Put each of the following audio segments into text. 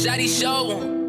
Shotty show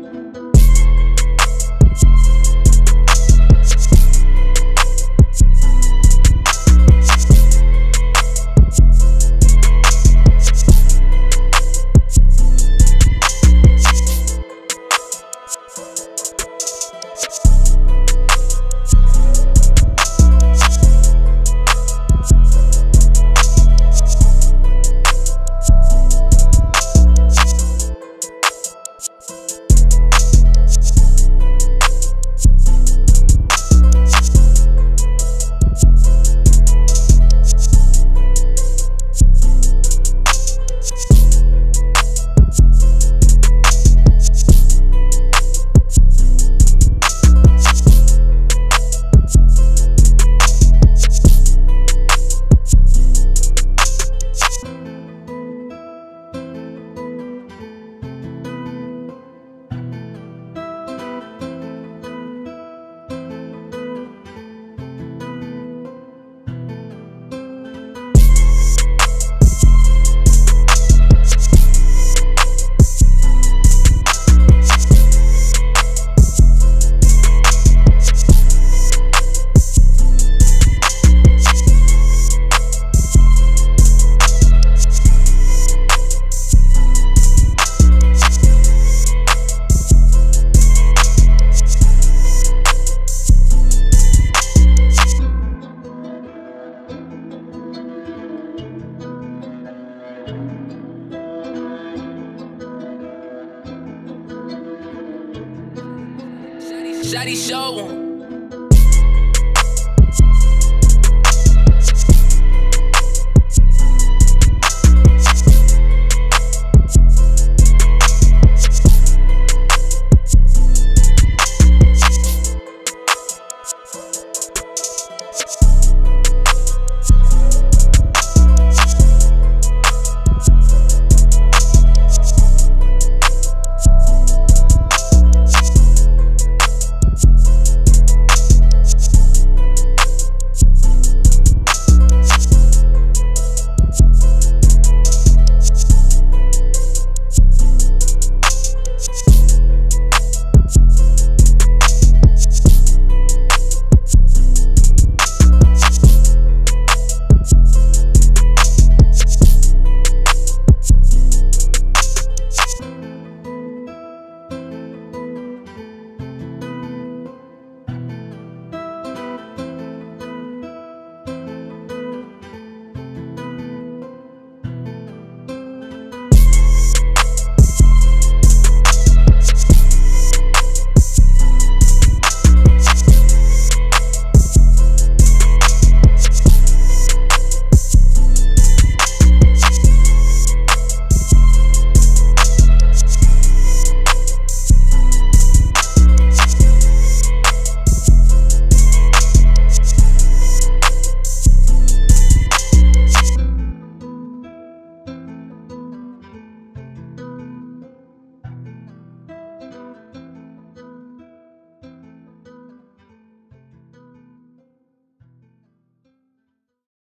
Shotty show em.